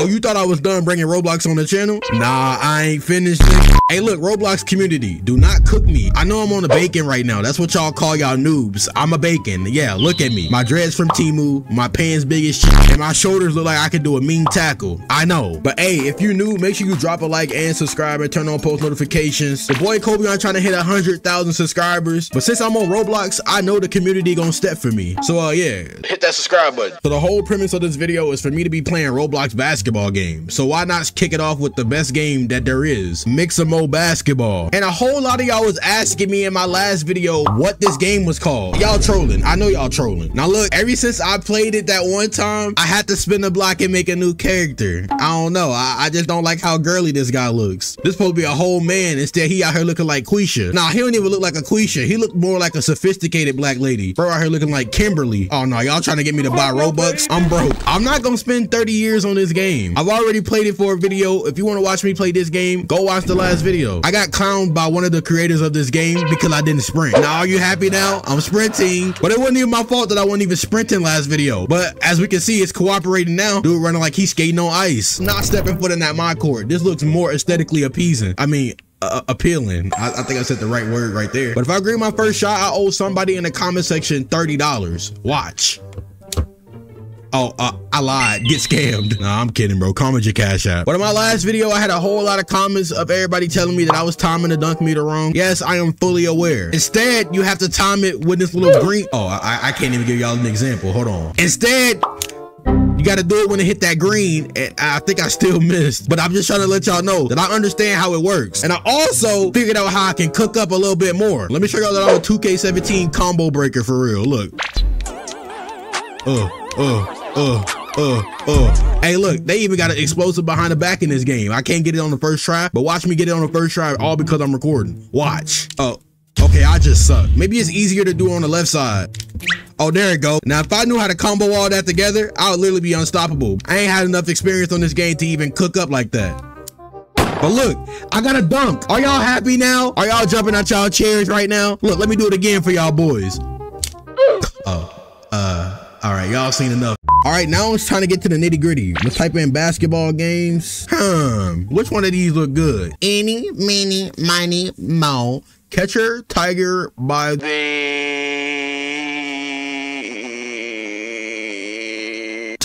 Oh, you thought I was done bringing Roblox on the channel? Nah, I ain't finished. Hey, look, Roblox community, do not cook me. I know I'm on a bacon right now. That's what y'all call y'all noobs. I'm a bacon. Yeah, look at me. My dreads from Temu, my pants big as shit, and my shoulders look like I could do a mean tackle. I know. But hey, if you're new, make sure you drop a like and subscribe and turn on post notifications. The boy Colbion trying to hit 100,000 subscribers. But since I'm on Roblox, I know the community gonna step for me. So uh, yeah, hit that subscribe button. So the whole premise of this video is for me to be playing Roblox basketball games. So why not kick it off with the best game that there is, Mixamo basketball. And a whole lot of y'all was asking me in my last video what this game was called. Y'all trolling. I know y'all trolling. Now look, ever since I played it that one time, I had to spin the block and make a new character. I don't know. I, I just don't like how girly this guy looks. This supposed to be a whole man. Instead, he out here looking like Quisha. Nah, he don't even look like a Quisha. He look more like a sophisticated black lady. Bro out here looking like Kimberly. Oh no, y'all trying to get me to buy Robux? I'm broke. I'm not gonna spend 30 years on this game. I've already played it for a video. If you want to watch me play this game, go watch the last video. I got clowned by one of the creators of this game because I didn't sprint. Now, are you happy now? I'm sprinting, but it wasn't even my fault that I wasn't even sprinting last video. But as we can see, it's cooperating now. Dude running like he's skating on ice. Not stepping foot in that my court. This looks more aesthetically appeasing. I mean, uh, appealing. I, I, think I said the right word right there. But if I agree my first shot, I owe somebody in the comment section $30. Watch. Oh, uh, I lied. Get scammed. Nah, I'm kidding, bro. Comment your cash app. But in my last video, I had a whole lot of comments of everybody telling me that I was timing the dunk meter wrong. Yes, I am fully aware. Instead, you have to time it with this little green. Oh, I, I can't even give y'all an example. Hold on. Instead, you got to do it when it hit that green. And I think I still missed, but I'm just trying to let y'all know that I understand how it works. And I also figured out how I can cook up a little bit more. Let me show y'all that I'm a 2K17 combo breaker for real. Look. Uh, uh uh, uh, uh. Hey, look, they even got an explosive behind the back in this game. I can't get it on the first try, but watch me get it on the first try all because I'm recording. Watch. Oh, okay, I just suck. Maybe it's easier to do on the left side. Oh, there it go. Now, if I knew how to combo all that together, I would literally be unstoppable. I ain't had enough experience on this game to even cook up like that. But look, I got a dunk. Are y'all happy now? Are y'all jumping out y'all chairs right now? Look, let me do it again for y'all boys. Oh, all right, y'all seen enough. All right, now it's time to get to the nitty gritty. Let's type in basketball games. Hmm, which one of these look good? Any, mini, miny, mo. Catcher, Tiger by the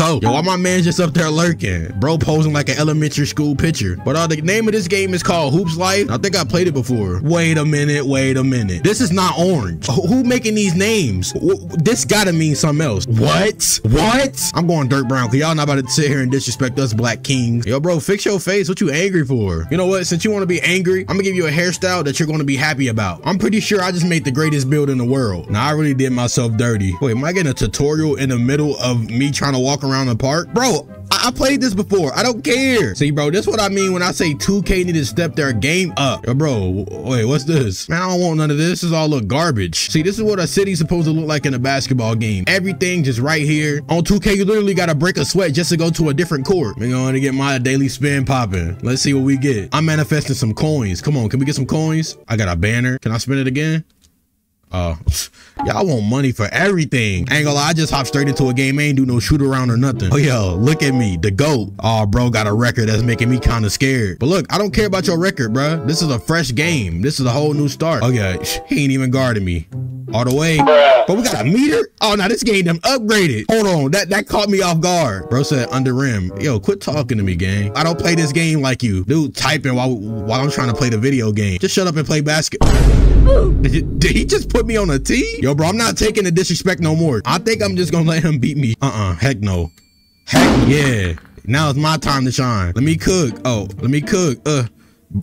Yo, why my man just up there lurking? Bro posing like an elementary school picture. But uh, the name of this game is called Hoops Life. I think I played it before. Wait a minute, wait a minute. This is not orange. Who making these names? This gotta mean something else. What? What? I'm going dirt brown because y'all not about to sit here and disrespect us black kings. Yo, bro, fix your face. What you angry for? You know what? Since you want to be angry, I'm gonna give you a hairstyle that you're gonna be happy about. I'm pretty sure I just made the greatest build in the world. Now, I really did myself dirty. Wait, am I getting a tutorial in the middle of me trying to walk around the park. Bro, I, I played this before. I don't care. See, bro, this what I mean when I say 2K need to step their game up. Yo, bro, wait, what's this? Man, I don't want none of this. This is all look garbage. See, this is what a city's supposed to look like in a basketball game. Everything just right here. On 2K, you literally got to break a sweat just to go to a different court. We're going to get my daily spin popping. Let's see what we get. I'm manifesting some coins. Come on, can we get some coins? I got a banner. Can I spin it again? Uh, y'all want money for everything. Ain't gonna lie, I just hop straight into a game. I ain't do no shoot around or nothing. Oh, yo, look at me, the GOAT. Oh, bro, got a record that's making me kind of scared. But look, I don't care about your record, bro. This is a fresh game. This is a whole new start. Oh, yeah, he ain't even guarding me all the way. But we got a meter. Oh, now this game them upgraded. Hold on, that that caught me off guard. Bro said under rim. Yo, quit talking to me, gang. I don't play this game like you, dude. Typing while while I'm trying to play the video game. Just shut up and play basketball. Did, did, he just put me on a tee? Yo, bro, I'm not taking the disrespect no more. I think I'm just gonna let him beat me. Uh-uh, heck no. Heck yeah. Now it's my time to shine. Let me cook. Oh, let me cook. Uh,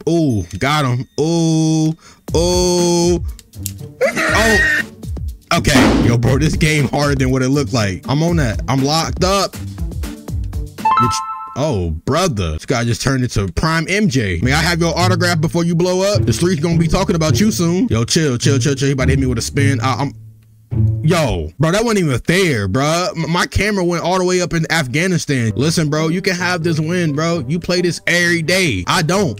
oh, got him. Oh, oh, oh. Okay, yo, bro, this game harder than what it looked like. I'm on that. I'm locked up. Oh, brother. This guy just turned into prime MJ. May I have your autograph before you blow up? The street's gonna be talking about you soon. Yo, chill, chill, chill, chill. He about to hit me with a spin. I, I'm Yo, bro, that wasn't even fair, bro. My camera went all the way up in Afghanistan. Listen, bro, you can have this win, bro. You play this every day. I don't.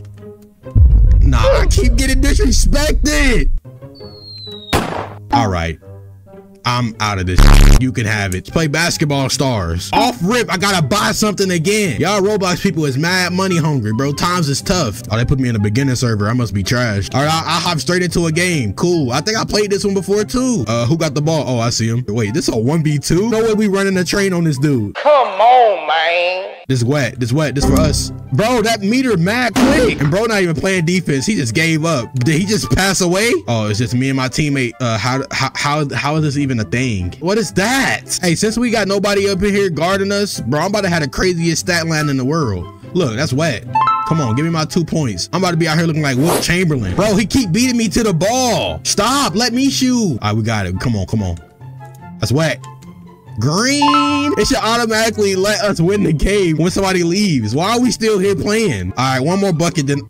Nah, I keep getting disrespected. All right. I'm out of this. You can have it. Let's play basketball stars. Off rip, I gotta buy something again. Y'all Roblox people is mad money hungry, bro. Times is tough. Oh, they put me in a beginner server. I must be trashed. All right, I, I hop straight into a game. Cool. I think I played this one before too. Uh, who got the ball? Oh, I see him. Wait, this is a 1v2? No way we running a train on this dude. Come on, man. This wet. This wet. This for us. Bro, that meter mad quick. And bro not even playing defense. He just gave up. Did he just pass away? Oh, it's just me and my teammate. Uh, how, how, how, how is this even a thing? What is that? Hey, since we got nobody up in here guarding us, bro, I'm about to have the craziest stat line in the world. Look, that's wet. Come on, give me my two points. I'm about to be out here looking like Wilt Chamberlain. Bro, he keep beating me to the ball. Stop, let me shoot. All right, we got it. Come on, come on. That's wet. Green. It should automatically let us win the game when somebody leaves. Why are we still here playing? All right, one more bucket, then.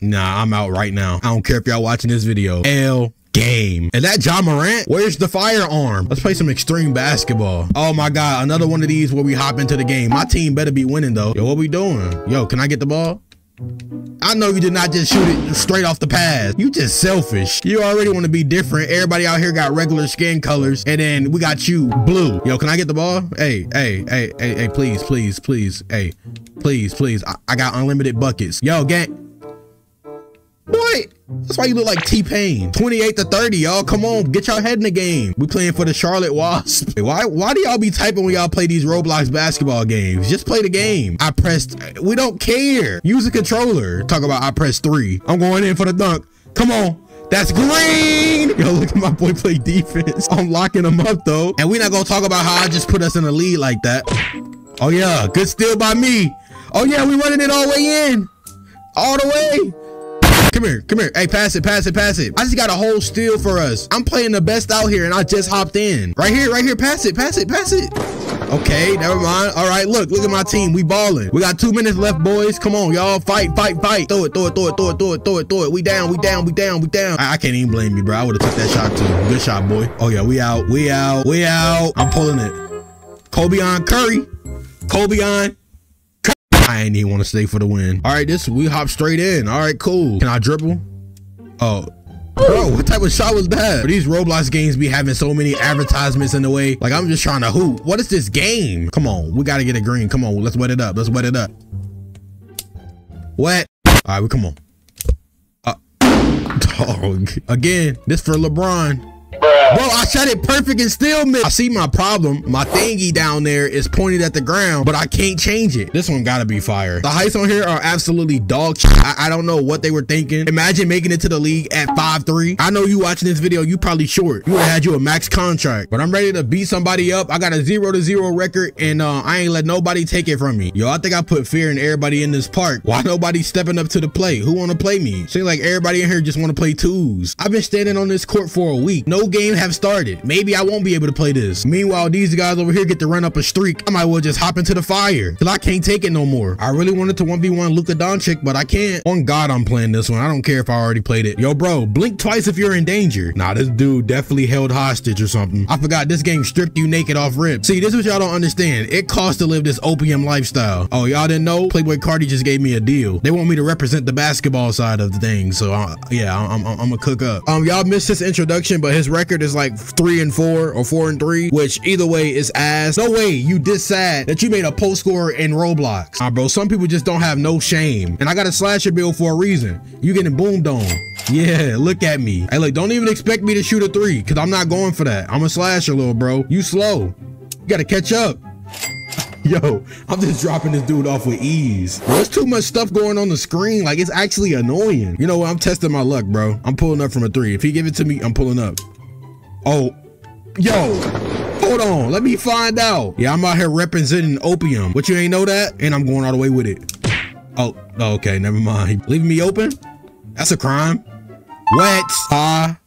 Nah, I'm out right now. I don't care if y'all watching this video. L game. And that Ja Morant, where's the firearm? Let's play some extreme basketball. Oh my God, another one of these where we hop into the game. My team better be winning though. Yo, what we doing? Yo, can I get the ball? I know you did not just shoot it straight off the pass. You just selfish. You already want to be different. Everybody out here got regular skin colors, and then we got you blue. Yo, can I get the ball? Hey, hey, hey, hey, hey, please, please, please, hey, please, please. I, I got unlimited buckets. Yo, gang. What? That's why you look like T-Pain. 28 to 30, y'all. Come on, get your head in the game. We playing for the Charlotte Wasp. Why why do y'all be typing when y'all play these Roblox basketball games? Just play the game. I pressed, we don't care. Use a controller. Talk about I pressed three. I'm going in for the dunk. Come on. That's green. Yo, look at my boy play defense. I'm locking him up though. And we're not gonna talk about how I just put us in a lead like that. Oh yeah, good steal by me. Oh yeah, we running it all the way in. All the way. Come here, come here. Hey, pass it, pass it, pass it. I just got a whole steal for us. I'm playing the best out here and I just hopped in. Right here, right here. Pass it, pass it, pass it. Okay, never mind. All right, look, look at my team. We balling. We got two minutes left, boys. Come on, y'all. Fight, fight, fight. Throw it, throw it, throw it, throw it, throw it, throw it, throw it. We down, we down, we down, we down. I, I can't even blame you, bro. I would have took that shot too. Good shot, boy. Oh yeah, we out, we out, we out. I'm pulling it. Kobe on Curry. Kobe on I ain't even want to stay for the win. All right, this we hop straight in. All right, cool. Can I dribble? Oh. Bro, what type of shot was that? These Roblox games be having so many advertisements in the way. Like, I'm just trying to hoop. What is this game? Come on, we got to get a green. Come on, let's wet it up. Let's wet it up. Wet. All right, we come on. Uh, dog. Again, this for LeBron. Bro, I shot it perfect and still missed. I see my problem. My thingy down there is pointed at the ground, but I can't change it. This one gotta be fire. The heights on here are absolutely dog I, I don't know what they were thinking. Imagine making it to the league at 5'3". I know you watching this video, you probably short. You would have had you a max contract, but I'm ready to beat somebody up. I got a zero to zero record and uh, I ain't let nobody take it from me. Yo, I think I put fear in everybody in this park. Why nobody stepping up to the plate? Who wanna play me? Seems like everybody in here just wanna play twos. I've been standing on this court for a week. No game have started. Maybe I won't be able to play this. Meanwhile, these guys over here get to run up a streak. I might well just hop into the fire till I can't take it no more. I really wanted to 1v1 Luka Doncic, but I can't. On God, I'm playing this one. I don't care if I already played it. Yo, bro, blink twice if you're in danger. Nah, this dude definitely held hostage or something. I forgot this game stripped you naked off rip. See, this is what y'all don't understand. It costs to live this opium lifestyle. Oh, y'all didn't know? Playboi Carti just gave me a deal. They want me to represent the basketball side of the thing. So uh, yeah, I'm, I'm, I'm gonna cook up. Um, y'all missed his introduction, but his record is like three and four or four and three, which either way is ass. No way you this sad that you made a post score in Roblox. Ah, bro, some people just don't have no shame. And I got a slasher bill for a reason. You getting boomed on. Yeah, look at me. Hey, look, don't even expect me to shoot a three because I'm not going for that. I'm a slasher, little bro. You slow. You gotta catch up. Yo, I'm just dropping this dude off with ease. There's too much stuff going on the screen. Like, it's actually annoying. You know what? I'm testing my luck, bro. I'm pulling up from a three. If he give it to me, I'm pulling up. Oh, Yo, hold on. Let me find out. Yeah, I'm out here representing opium. But you ain't know that? And I'm going all the way with it. Oh, okay. Never mind. Leaving me open? That's a crime. Wet. Ha.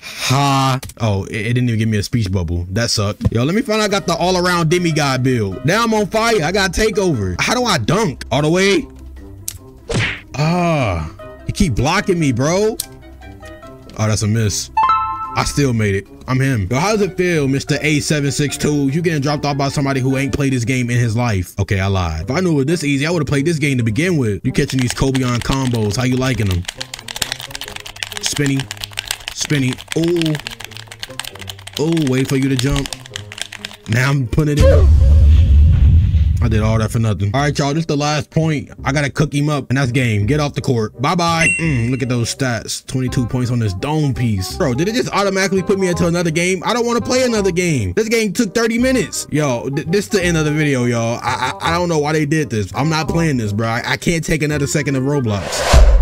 Ha. Oh, it, it, didn't even give me a speech bubble. That sucked. Yo, let me find out I got the all around demigod build. Now I'm on fire. I got takeover. How do I dunk? All the way? Ah. You keep blocking me, bro. Oh, that's a miss. I still made it. I'm him. Yo, how does it feel, Mr. A762? You getting dropped off by somebody who ain't played this game in his life. Okay, I lied. If I knew it was this easy, I would have played this game to begin with. You catching these Colbion combos. How you liking them? Spinny. Spinny. Oh. Oh, wait for you to jump. Now I'm putting it in. I did all that for nothing. All right, y'all, this is the last point. I gotta cook him up, and that's game. Get off the court. Bye-bye. Mm, look at those stats. 22 points on this dome piece. Bro, did it just automatically put me into another game? I don't want to play another game. This game took 30 minutes. Yo, th this is the end of the video, y'all. I, I, I don't know why they did this. I'm not playing this, bro. I, I can't take another second of Roblox.